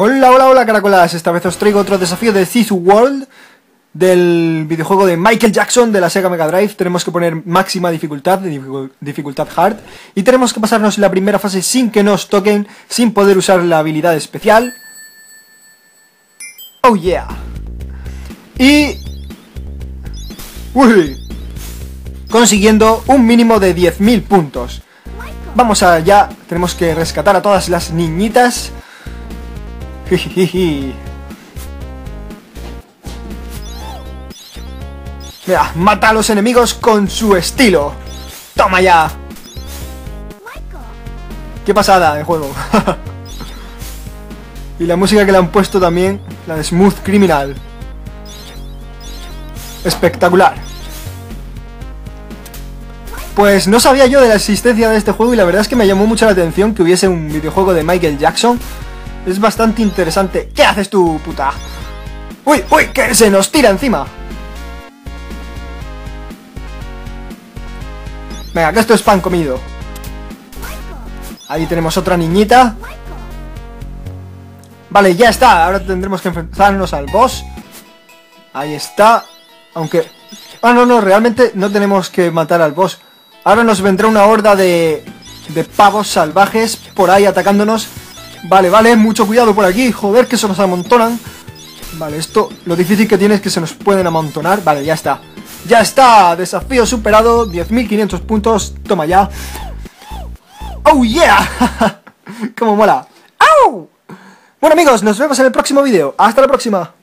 Hola, hola, hola caracolas, esta vez os traigo otro desafío de Thief World del videojuego de Michael Jackson de la Sega Mega Drive. Tenemos que poner máxima dificultad, dificultad hard, y tenemos que pasarnos la primera fase sin que nos toquen, sin poder usar la habilidad especial. Oh yeah. Y... Uy. Consiguiendo un mínimo de 10.000 puntos. Vamos allá, tenemos que rescatar a todas las niñitas Mira, mata a los enemigos con su estilo. ¡Toma ya! ¡Qué pasada de juego! y la música que le han puesto también, la de Smooth Criminal. Espectacular. Pues no sabía yo de la existencia de este juego y la verdad es que me llamó mucho la atención que hubiese un videojuego de Michael Jackson es bastante interesante. ¿Qué haces tú, puta? ¡Uy, uy! ¡Que se nos tira encima! Venga, que esto es pan comido. Ahí tenemos otra niñita. Vale, ya está. Ahora tendremos que enfrentarnos al boss. Ahí está. Aunque... Ah, no, no, realmente no tenemos que matar al boss. Ahora nos vendrá una horda de... De pavos salvajes por ahí atacándonos. Vale, vale, mucho cuidado por aquí. Joder, que se nos amontonan. Vale, esto, lo difícil que tiene es que se nos pueden amontonar. Vale, ya está. Ya está, desafío superado. 10.500 puntos. Toma ya. ¡Oh, yeah! ¡Cómo mola! ¡Au! Bueno, amigos, nos vemos en el próximo vídeo. ¡Hasta la próxima!